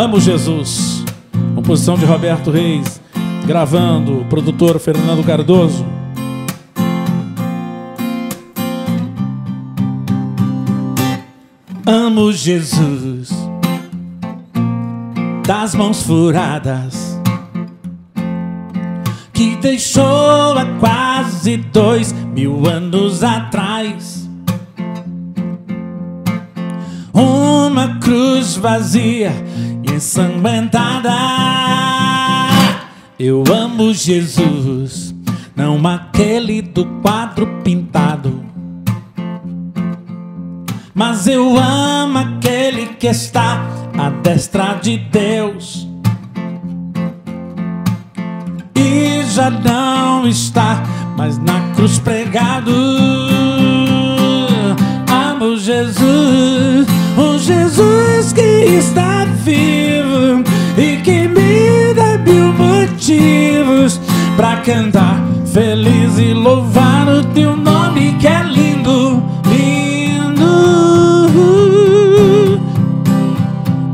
Amo Jesus. Composição de Roberto Reis. Gravando, produtor Fernando Cardoso. Amo Jesus das mãos furadas que deixou há quase dois mil anos atrás uma cruz vazia ensanguentada. Eu amo Jesus, não aquele do quadro pintado. Mas eu amo aquele que está à destra de Deus e já não está mais na cruz pregado. Motivos para cantar feliz e louvar o teu nome que é lindo, lindo.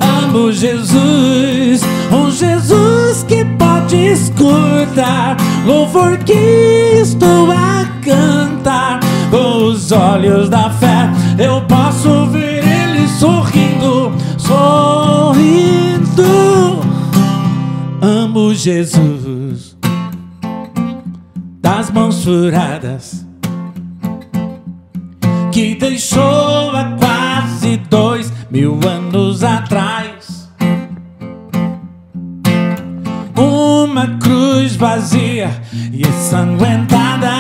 Amo Jesus, um Jesus que pode escutar, louvor que estou a cantar. Com os olhos da fé, eu posso ver Ele sorrindo, sorrindo. Amo Jesus, das mãos furadas que deixou há quase dois mil anos atrás uma cruz vazia e ensanguentada.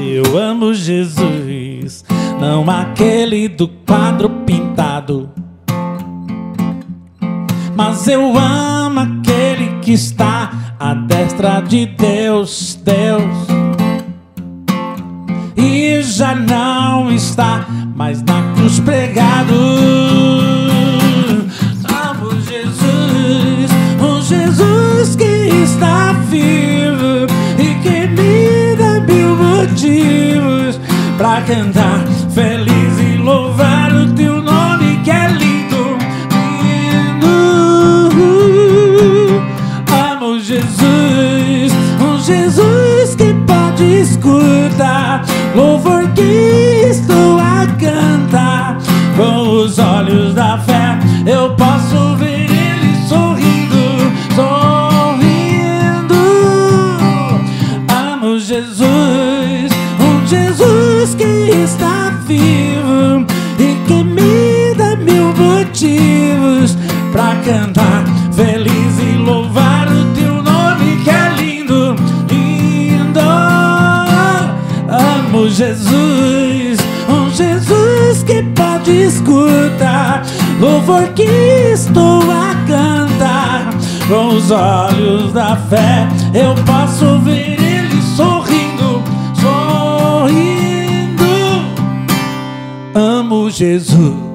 Eu amo Jesus, não aquele do quadro pintado. Mas eu amo aquele que está à destra de Deus, Deus e já não está mais na cruz pregado. Amo Jesus, o Jesus que está vivo e que me dá mil motivos para cantar feliz Jesus, um Jesus que pode escutar, louvor que estou a cantar. Com os olhos da fé, eu posso ver Ele sorrindo, sorrindo. Amo Jesus, um Jesus que está vivo e que me dá mil motivos pra cantar pode escutar, louvor que estou a cantar. Com os olhos da fé, eu posso ver Ele sorrindo, sorrindo. Amo Jesus.